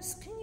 those.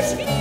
Geschrieben.